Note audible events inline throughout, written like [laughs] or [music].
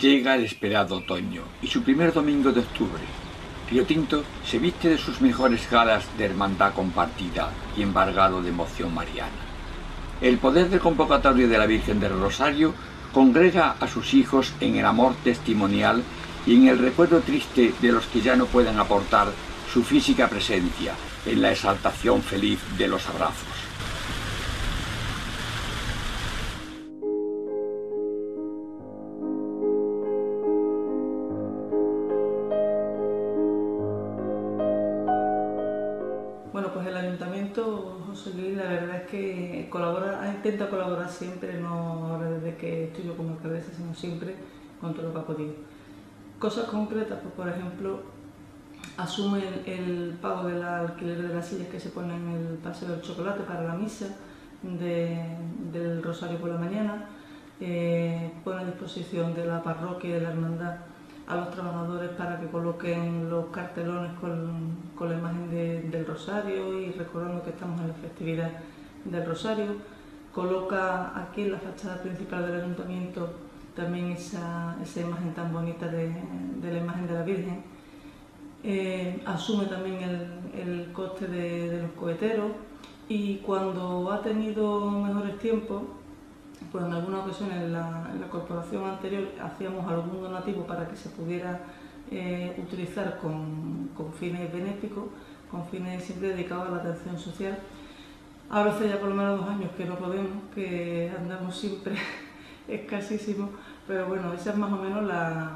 Llega el esperado otoño y su primer domingo de octubre. Río Tinto se viste de sus mejores galas de hermandad compartida y embargado de emoción mariana. El poder de convocatorio de la Virgen del Rosario congrega a sus hijos en el amor testimonial y en el recuerdo triste de los que ya no pueden aportar su física presencia en la exaltación feliz de los abrazos. Siempre, no ahora desde que estoy yo como alcaldesa, sino siempre con todo lo que ha podido. Cosas concretas, pues por ejemplo, asume el, pago del alquiler de las sillas que se ponen en el paseo del chocolate para la misa del Rosario por la mañana, eh, pone a disposición de la parroquia y de la hermandad a los trabajadores para que coloquen los cartelones con, la imagen del Rosario y recordando que estamos en la festividad del Rosario, coloca aquí en la fachada principal del ayuntamiento también esa, imagen tan bonita de, la imagen de la Virgen. Eh, asume también el, coste de, los coheteros y cuando ha tenido mejores tiempos, pues en algunas ocasiones en la, corporación anterior hacíamos algún donativo para que se pudiera eh, utilizar con, con fines benéficos, con fines siempre dedicados a la atención social Ahora hace ya por lo menos dos años que no podemos, que andamos siempre [laughs] escasísimo, pero bueno, esa es más o menos la,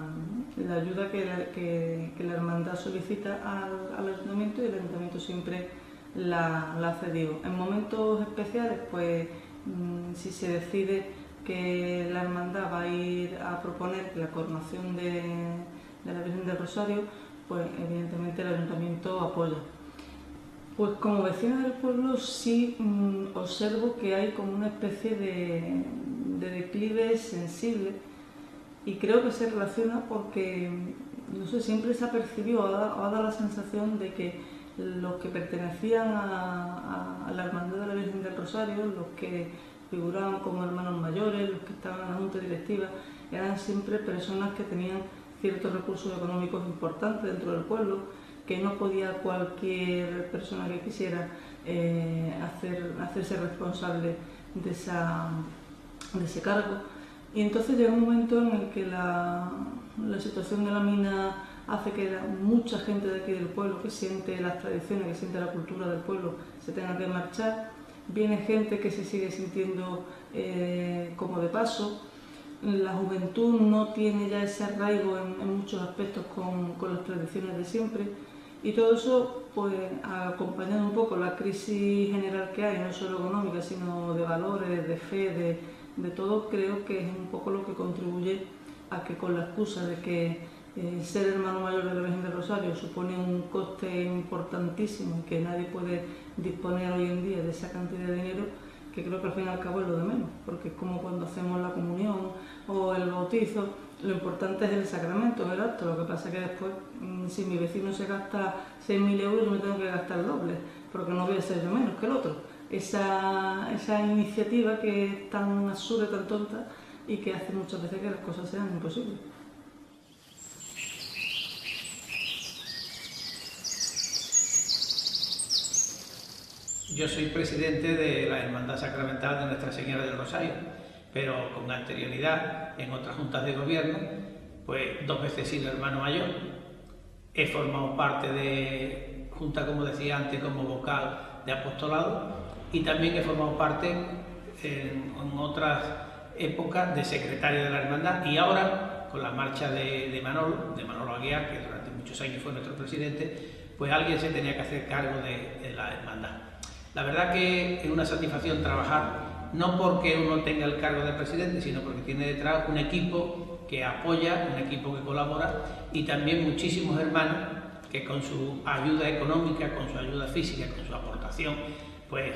ayuda que la, hermandad solicita al, ayuntamiento y el ayuntamiento siempre la, ha cedido. En momentos especiales, pues mm, si se decide que la hermandad va a ir a proponer la coronación de, de la Virgen del Rosario, pues evidentemente el ayuntamiento apoya. Pues como vecina del pueblo sí mm, observo que hay como una especie de, declive sensible y creo que se relaciona porque, no sé, siempre se ha percibido o ha, dado la sensación de que los que pertenecían a, la Hermandad de la Virgen del Rosario, los que figuraban como hermanos mayores, los que estaban en la Junta Directiva, eran siempre personas que tenían ciertos recursos económicos importantes dentro del pueblo que no podía cualquier persona que quisiera eh, hacer, hacerse responsable de, esa, de ese cargo. Y entonces llega un momento en el que la, situación de la mina hace que mucha gente de aquí del pueblo que siente las tradiciones, que siente la cultura del pueblo, se tenga que marchar. Viene gente que se sigue sintiendo eh, como de paso. La juventud no tiene ya ese arraigo en, muchos aspectos con, con las tradiciones de siempre y todo eso, pues acompañando un poco la crisis general que hay, no solo económica, sino de valores, de fe, de, de todo, creo que es un poco lo que contribuye a que con la excusa de que eh, ser hermano mayor de la Virgen del Rosario supone un coste importantísimo y que nadie puede disponer hoy en día de esa cantidad de dinero, que creo que al fin y al cabo es lo de menos, porque es como cuando hacemos la comunión o el bautizo, lo importante es el sacramento, el acto, lo que pasa es que después, mm, si mi vecino se gasta 6.000 euros, me tengo que gastar el doble, porque no voy a ser yo menos que el otro. Esa, esa iniciativa que es tan absurda, tan tonta, y que hace muchas veces que las cosas sean imposibles. Yo soy presidente de la Hermandad Sacramental de Nuestra Señora del Rosario pero con anterioridad en otras juntas de gobierno, pues dos veces he sido hermano mayor. He formado parte de junta, como decía antes, como vocal de apostolado y también he formado parte en, otras épocas de secretario de la hermandad y ahora con la marcha de, Manolo, de Manolo Aguiar, que durante muchos años fue nuestro presidente, pues alguien se tenía que hacer cargo de, de la hermandad. La verdad que es una satisfacción trabajar no porque uno tenga el cargo de presidente, sino porque tiene detrás un equipo que apoya, un equipo que colabora y también muchísimos hermanos que con su ayuda económica, con su ayuda física, con su aportación, pues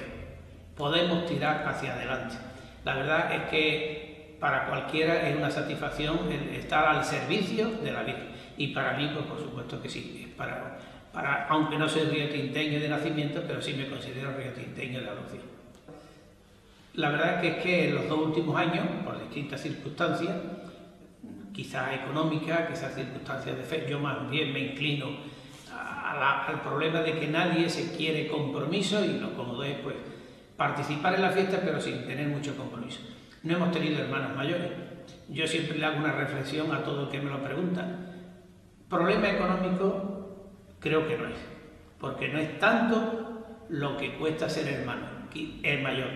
podemos tirar hacia adelante. La verdad es que para cualquiera es una satisfacción estar al servicio de la vida y para mí, pues por supuesto que sí, para, para, aunque no soy río tinteño de nacimiento, pero sí me considero río tinteño de adopción. La verdad que es que en los dos últimos años, por distintas circunstancias, quizás económica, quizás circunstancias de fe. Yo más bien me inclino al problema de que nadie se quiere compromiso y lo cómodo es pues participar en la fiesta pero sin tener mucho compromiso. No hemos tenido hermanos mayores. Yo siempre le hago una reflexión a todo el que me lo pregunta. Problema económico creo que no es, porque no es tanto lo que cuesta ser hermano, el mayor,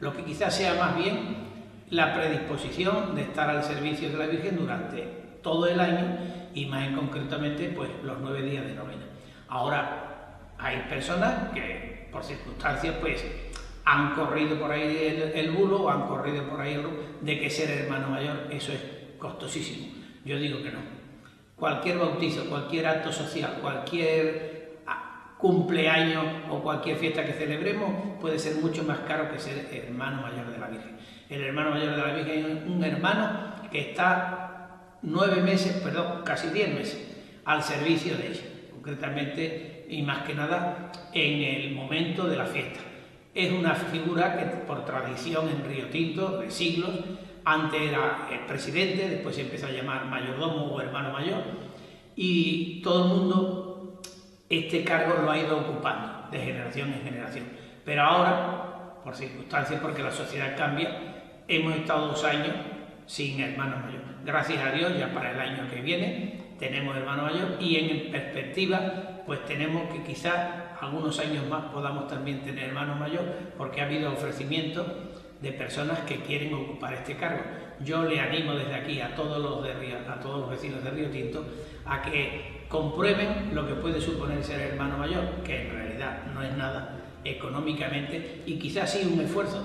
lo que quizás sea más bien la predisposición de estar al servicio de la Virgen durante todo el año y más en concretamente pues los nueve días de novena. Ahora hay personas que por circunstancias pues han corrido por ahí el, bulo o han corrido por ahí el de que ser hermano mayor eso es costosísimo. Yo digo que no. Cualquier bautizo, cualquier acto social, cualquier cumpleaños o cualquier fiesta que celebremos puede ser mucho más caro que ser hermano mayor de la Virgen. El hermano mayor de la Virgen es un hermano que está nueve meses, perdón, casi diez meses al servicio de ella, concretamente y más que nada en el momento de la fiesta. Es una figura que por tradición en Río Tinto, de siglos, antes era el presidente, después se empezó a llamar mayordomo o hermano mayor, y todo el mundo este cargo lo ha ido ocupando de generación en generación. Pero ahora, por circunstancias, porque la sociedad cambia, hemos estado dos años sin hermano mayor. Gracias a Dios, ya para el año que viene tenemos hermano mayor y en perspectiva, pues tenemos que quizás algunos años más podamos también tener hermano mayor, porque ha habido ofrecimientos de personas que quieren ocupar este cargo. Yo le animo desde aquí a todos los a todos los vecinos de Río Tinto a que comprueben lo que puede suponer ser hermano mayor, que en realidad no es nada económicamente y quizás sí un esfuerzo,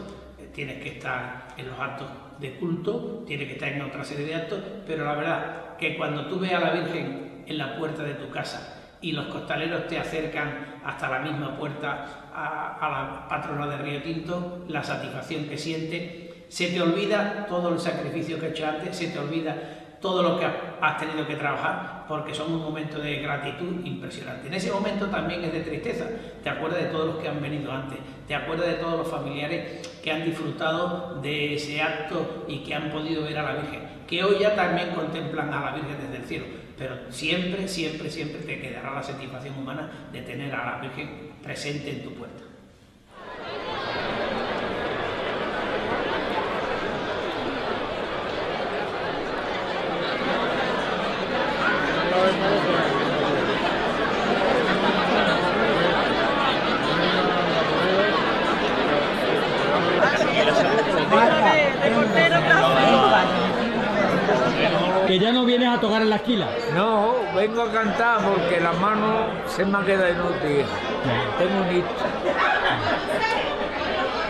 tienes que estar en los actos de culto, tienes que estar en otra serie de actos, pero la verdad que cuando tú ves a la Virgen en la puerta de tu casa y los costaleros te acercan hasta la misma puerta a, a la patrona de Río Tinto, la satisfacción que siente, se te olvida todo el sacrificio que he hecho antes, se te olvida todo lo que has tenido que trabajar, porque son un momento de gratitud impresionante. En ese momento también es de tristeza, te acuerdas de todos los que han venido antes, te acuerdas de todos los familiares que han disfrutado de ese acto y que han podido ver a la Virgen, que hoy ya también contemplan a la Virgen desde el cielo, pero siempre, siempre, siempre te quedará la satisfacción humana de tener a la Virgen presente en tu puerta. Que ya no vienes a tocar en la esquila. No, vengo a cantar porque la mano se me ha quedado inútil. Tengo un hito.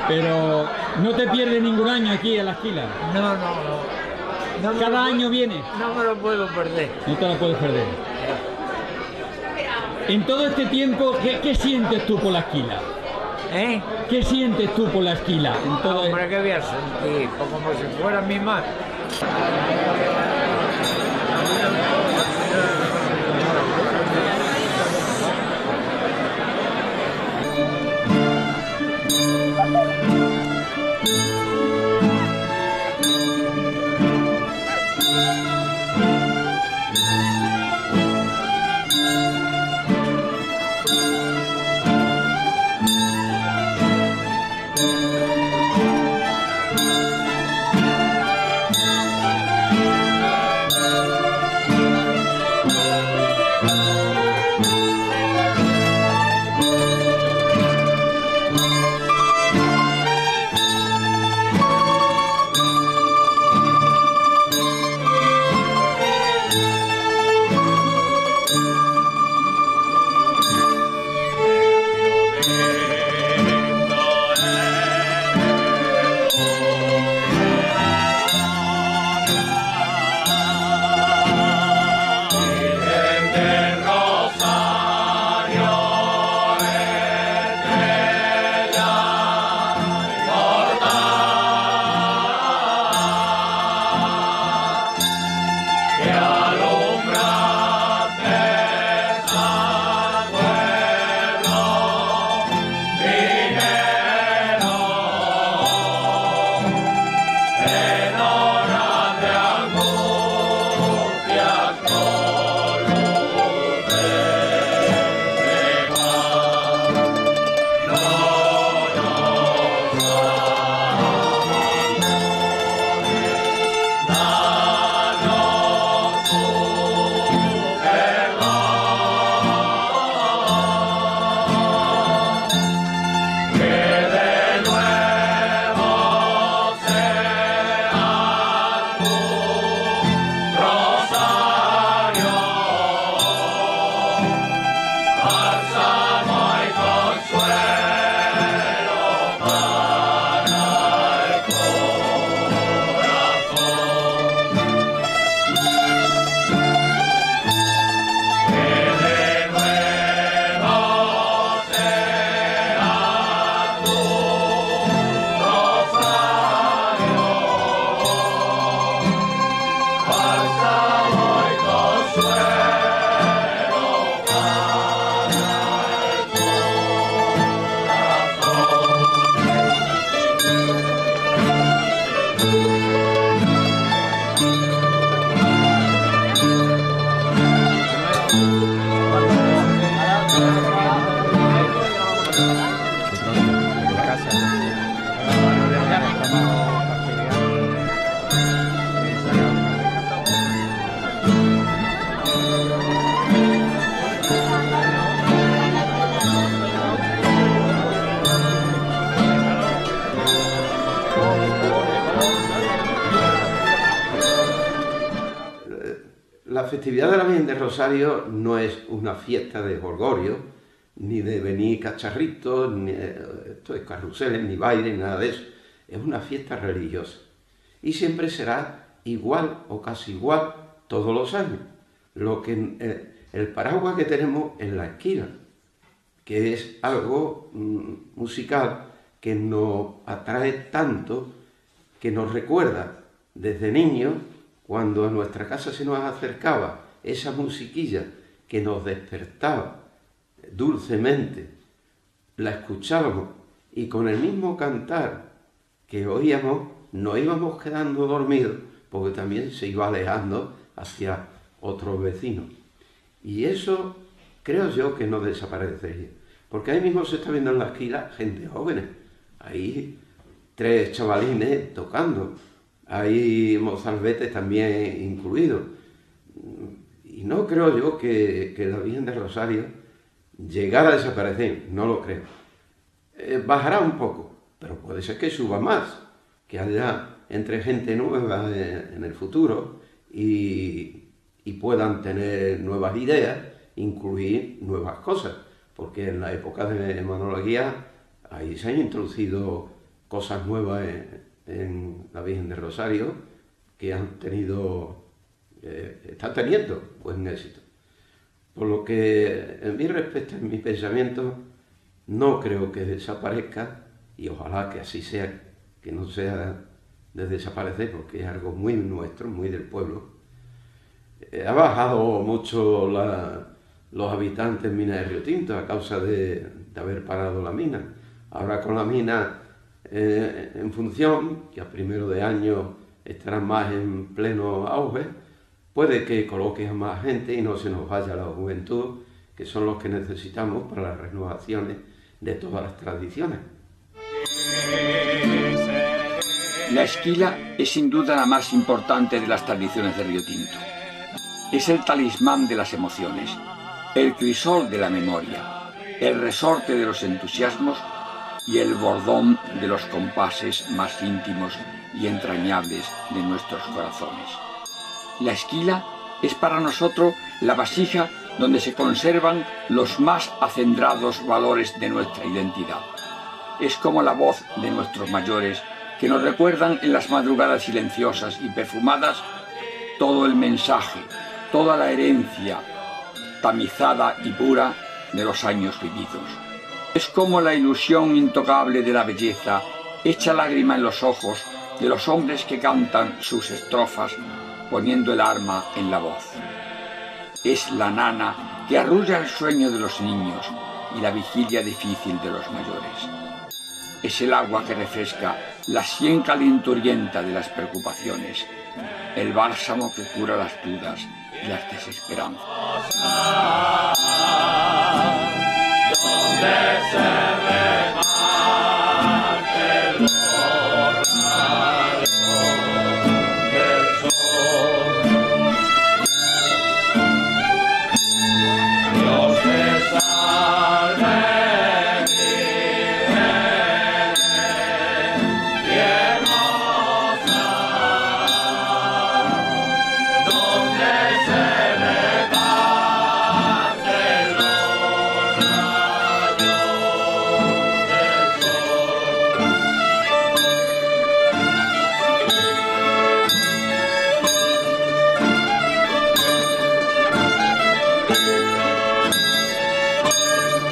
Pero no te pierdes ningún año aquí en la esquila. No, no, no. no Cada año viene. No me lo puedo perder. No te lo puedes perder. En todo este tiempo, ¿qué, sientes tú por la esquila? ¿Eh? ¿Qué sientes tú por la esquila? En todo Hombre, ¿qué voy a sentir? Como si fuera mi madre. Rosario no es una fiesta de gorgorio, ni de venir cacharritos, ni esto es carruseles, ni baile, nada de eso. Es una fiesta religiosa. Y siempre será igual o casi igual todos los años. Lo que el, el paraguas que tenemos en la esquina, que es algo mm, musical que nos atrae tanto, que nos recuerda desde niños cuando a nuestra casa se nos acercaba esa musiquilla que nos despertaba dulcemente, la escuchábamos y con el mismo cantar que oíamos nos íbamos quedando dormidos porque también se iba alejando hacia otros vecinos. Y eso creo yo que no desaparecería, porque ahí mismo se está viendo en la esquina gente joven, ahí tres chavalines tocando, hay mozalbetes también incluidos. Y no creo yo que, la Virgen de Rosario llegara a desaparecer, no lo creo. Eh, bajará un poco, pero puede ser que suba más, que haya entre gente nueva en, el futuro y, puedan tener nuevas ideas, incluir nuevas cosas, porque en la época de Manología ahí se han introducido cosas nuevas en la Virgen de Rosario que han tenido, eh, están teniendo buen éxito. Por lo que en mi respecto, en mi pensamiento, no creo que desaparezca y ojalá que así sea, que no sea de desaparecer porque es algo muy nuestro, muy del pueblo. Eh, ha bajado mucho los habitantes en Mina de Río Tinto a causa de, de haber parado la mina. Ahora con la mina eh, en función, que a primero de año estarán más en pleno auge, puede que coloque a más gente y no se nos vaya la juventud, que son los que necesitamos para las renovaciones de todas las tradiciones. La esquila es sin duda la más importante de las tradiciones de Río Tinto. Es el talismán de las emociones, el crisol de la memoria, el resorte de los entusiasmos y el bordón de los compases más íntimos y entrañables de nuestros corazones. La esquila es para nosotros la vasija donde se conservan los más acendrados valores de nuestra identidad. Es como la voz de nuestros mayores que nos recuerdan en las madrugadas silenciosas y perfumadas todo el mensaje, toda la herencia tamizada y pura de los años vividos. Es como la ilusión intocable de la belleza echa lágrima en los ojos de los hombres que cantan sus estrofas poniendo el arma en la voz. Es la nana que arrulla el sueño de los niños y la vigilia difícil de los mayores. Es el agua que refresca la sien calenturienta de las preocupaciones, el bálsamo que cura las dudas y las desesperanzas. Música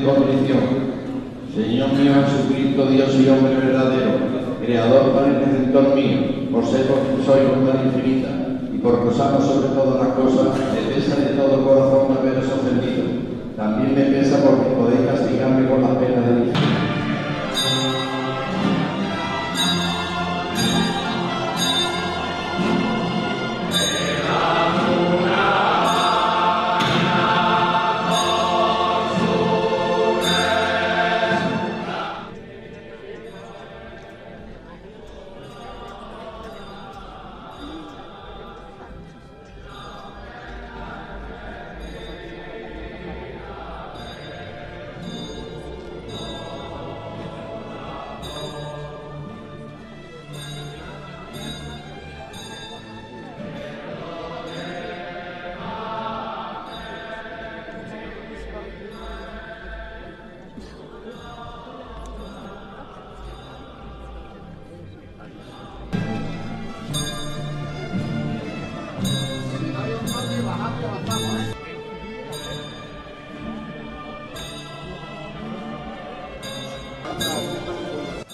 de. Señor mío Jesucristo, Dios y hombre verdadero, Creador, Padre y Redentor mío, por ser porque soy bondad infinita y por rosarnos sobre todas las cosas, me pesa de todo corazón haberos ofendido. También me pesa porque podéis castigarme con las penas del infierno.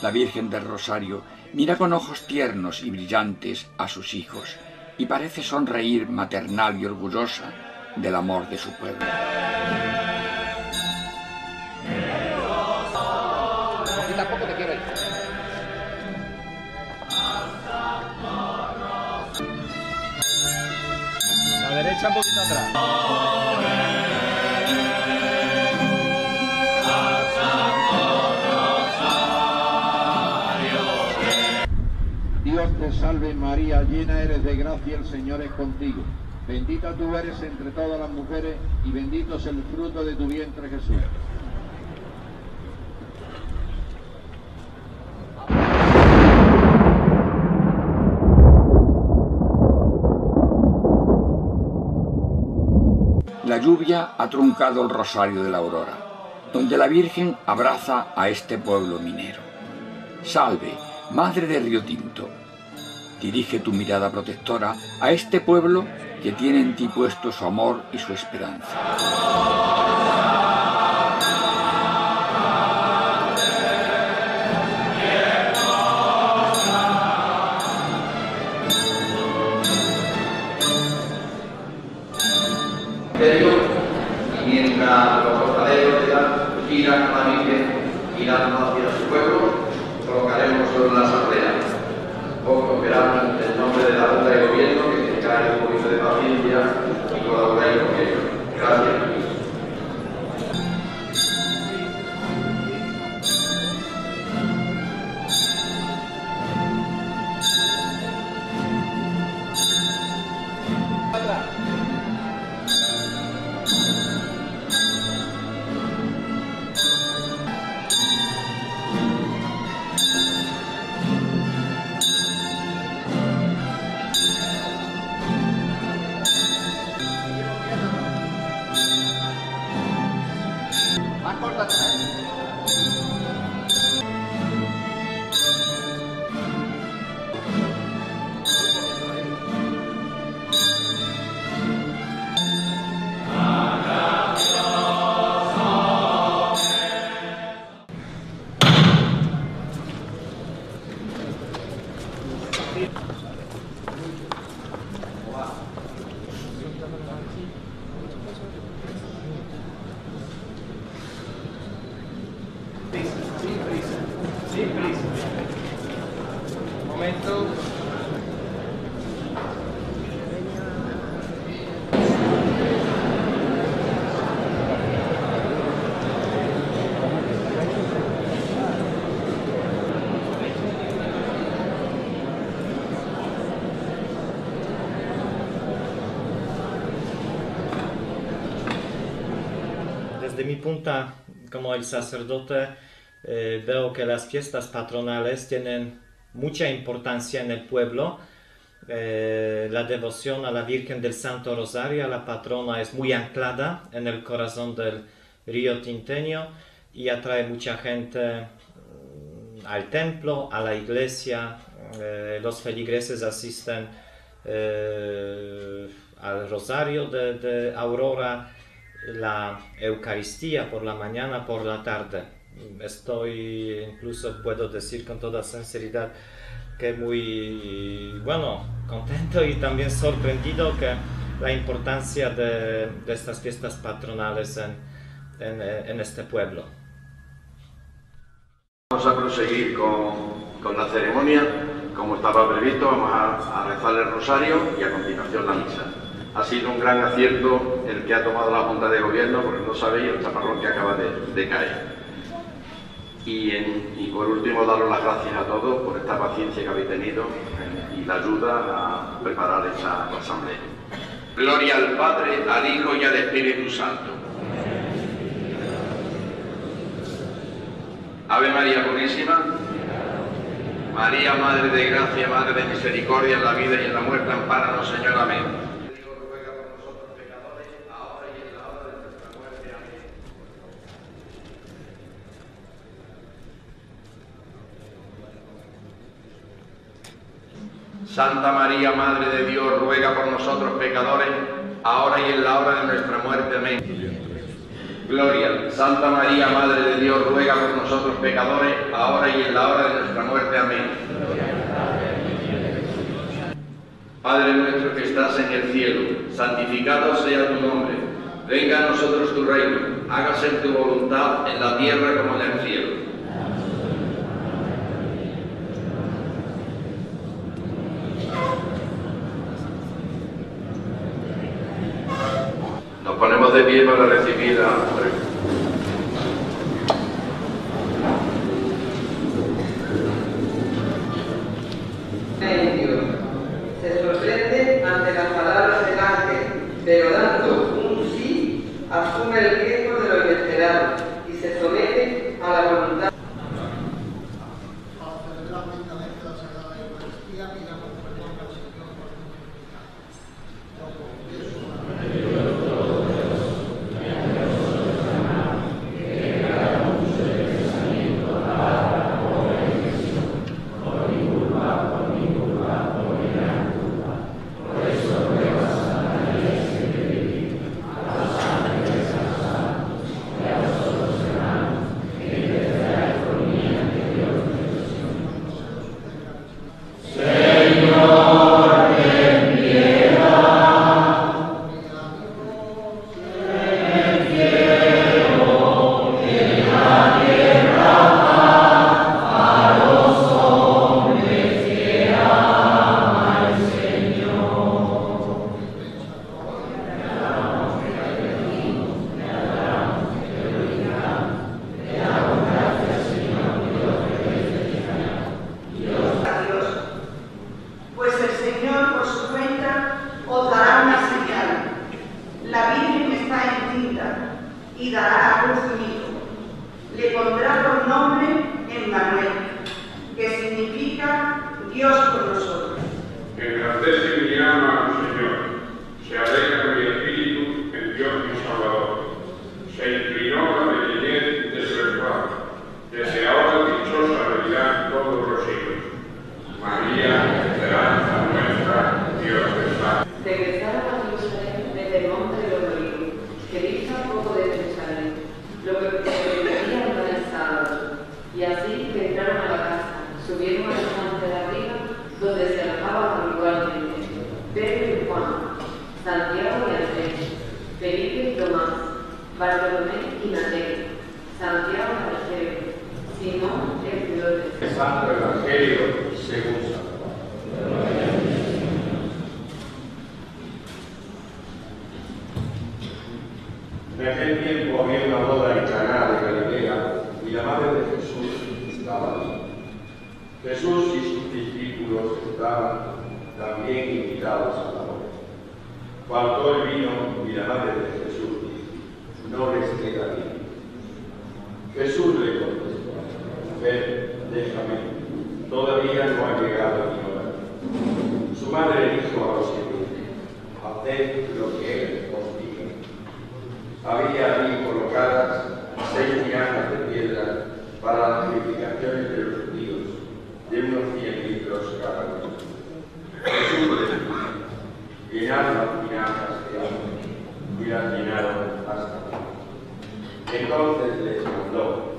La Virgen del Rosario mira con ojos tiernos y brillantes a sus hijos y parece sonreír maternal y orgullosa del amor de su pueblo. La derecha un poquito atrás. Salve María, llena eres de gracia, el Señor es contigo. Bendita tú eres entre todas las mujeres y bendito es el fruto de tu vientre Jesús. La lluvia ha truncado el rosario de la aurora, donde la Virgen abraza a este pueblo minero. Salve, Madre de Río Tinto. Dirige tu mirada protectora a este pueblo que tiene en ti puesto su amor y su esperanza. y mientras los costaleros de la a la Virgen girando hacia Gracias. Desde mi punto como el sacerdote eh, veo que las fiestas patronales tienen mucha importancia en el pueblo. Eh, la devoción a la Virgen del Santo Rosario, la patrona, es muy anclada en el corazón del río Tinteño y atrae mucha gente mm, al templo, a la iglesia, eh, los feligreses asisten al rosario de, de Aurora, la Eucaristía por la mañana, por la tarde. Estoy, incluso puedo decir con toda sinceridad, que muy, bueno, contento y también sorprendido que la importancia de, de estas fiestas patronales en, en, en, este pueblo. Vamos a proseguir con, con la ceremonia, como estaba previsto, vamos a, a rezar el rosario y a continuación la misa. Ha sido un gran acierto el que ha tomado la Junta de Gobierno, porque no sabéis el chaparrón que acaba de, caer. Y, por último, daros las gracias a todos por esta paciencia que habéis tenido eh, y la ayuda a preparar esta asamblea. Gloria al Padre, al Hijo y al Espíritu Santo. Ave María Purísima, María, Madre de Gracia, Madre de Misericordia en la vida y en la muerte, ampáranos, Señor. Amén. Santa María, Madre de Dios, ruega por nosotros pecadores, ahora y en la hora de nuestra muerte. Amén. Gloria. Santa María, Madre de Dios, ruega por nosotros pecadores, ahora y en la hora de nuestra muerte. Amén. Padre nuestro que estás en el cielo, santificado sea tu nombre. Venga a nosotros tu reino, hágase tu voluntad en la tierra como en el cielo. Ponemos de pie para recibir a Bartolomé y Mateo, Santiago Alfeo, Simón el. Santo Evangelio según San Juan. En aquel tiempo había una boda en Caná de Galilea y la madre de Jesús estaba allí. Jesús y sus discípulos estaban también invitados a la boda. Faltó el vino y la madre de Jesús dijo, no les queda vino. Jesús le contestó, ven, déjame, todavía no ha llegado mi hora. Su madre dijo a los sirvientes, haced lo que él os diga. Había allí colocadas seis tinajas de piedra para la purificación de los judíos, de unos cien litros cada uno. Jesús les dijo, llenad las tinajas de agua, y las llenaron hasta Entonces les mandó,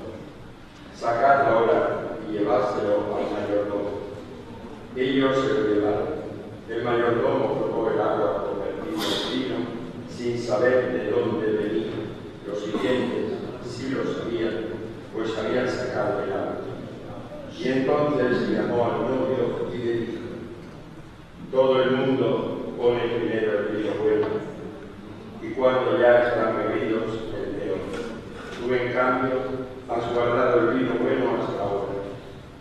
sacad ahora y llevárselo al mayordomo. Ellos se lo llevaron. El mayordomo probó el agua convertida en vino sin saber de dónde venía. Los siguientes sí lo sabían, pues habían sacado el agua. Y entonces llamó al novio y le dijo, todo el mundo pone primero el vino bueno, y cuando ya están bebidos, el peor. Tú, en cambio, has guardado el vino bueno hasta ahora.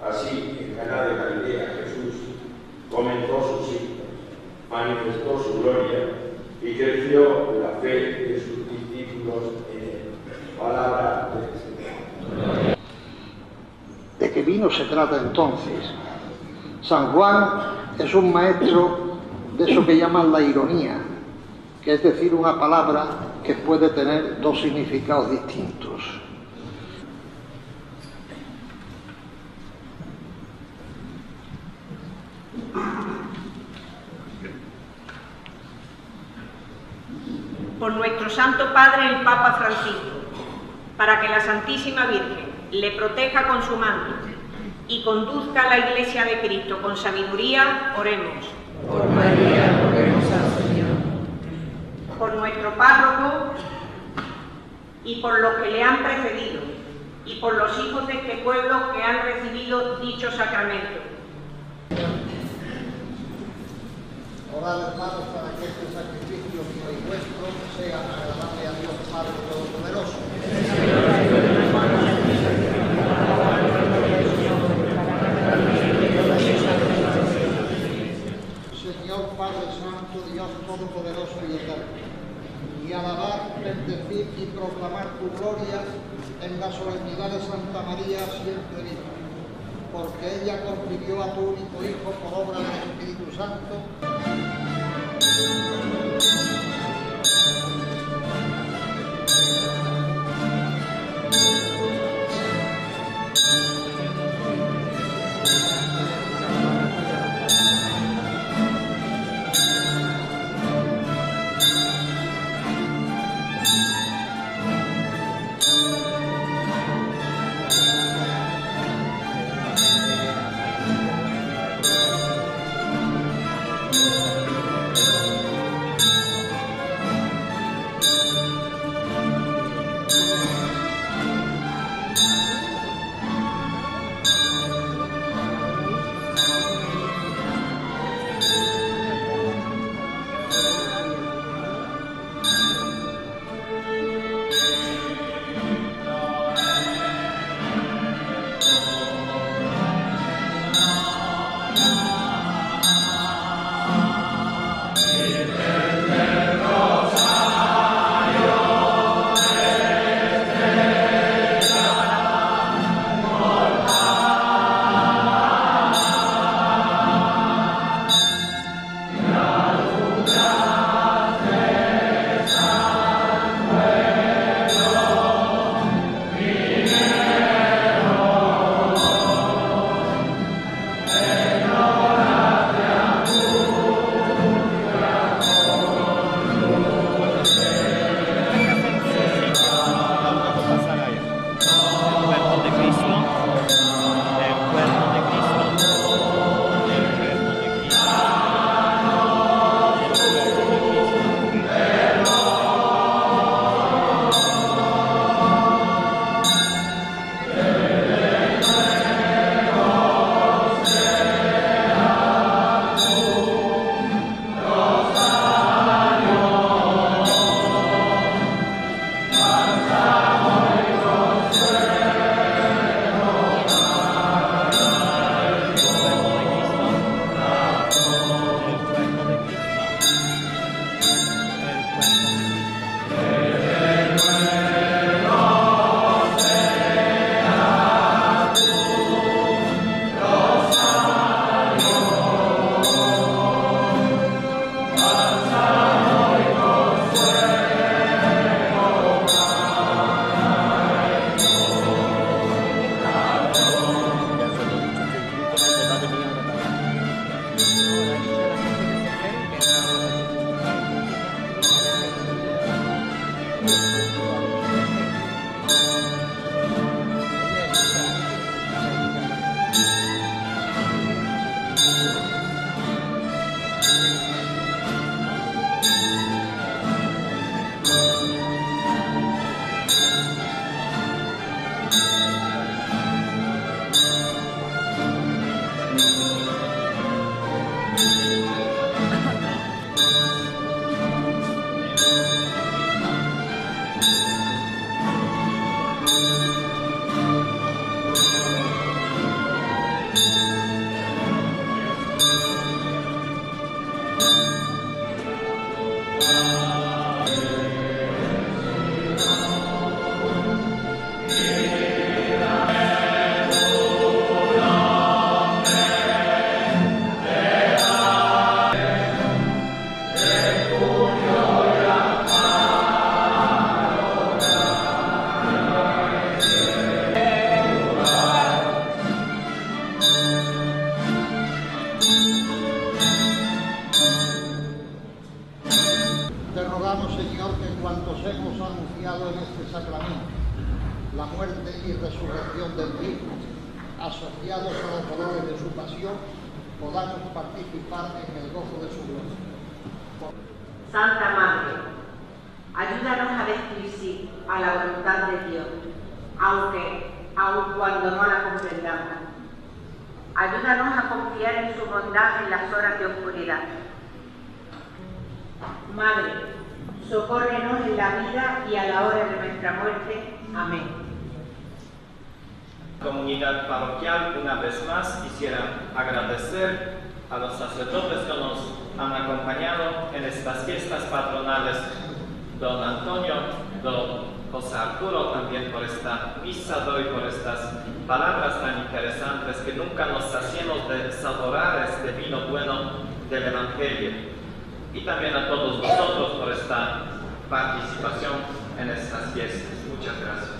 Así, en Caná de Galilea, Jesús comenzó sus signos, manifestó su gloria y creció la fe de sus discípulos en él. Palabra del Señor. ¿De qué vino se trata entonces? San Juan es un maestro de eso que llaman la ironía, que es decir, una palabra que puede tener dos significados distintos. por nuestro Santo Padre el Papa Francisco, para que la Santísima Virgen le proteja con su manto y conduzca a la Iglesia de Cristo con sabiduría, oremos. Por María, roguemos al Señor. Por nuestro párroco y por los que le han precedido, y por los hijos de este pueblo que han recibido dicho sacramento. Orad, hermanos, para que este sacrificio mío y vuestro sea agradable a Dios Padre Todopoderoso. Señor Padre Santo, Dios Todopoderoso y Eterno, y alabar, bendecir y proclamar tu gloria en la solemnidad de Santa María siempre viva, porque ella confidió a tu único Hijo por obra del Espíritu Santo. También por esta misa doy por estas palabras tan interesantes, que nunca nos saciemos de saborar este vino bueno del Evangelio. Y también a todos vosotros por esta participación en estas fiestas. Muchas gracias.